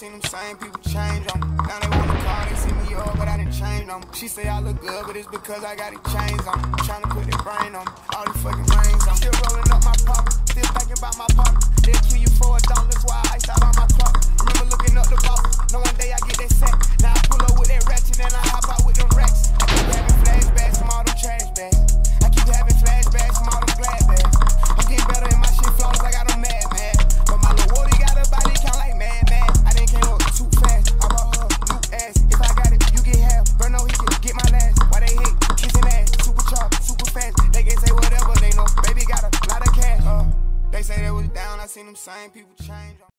seen them same people change them. Now they wanna call, they see me up, but I didn't change them. She say I look good, but it's because I got it changed. I'm trying to put they was down, I seen them same people change.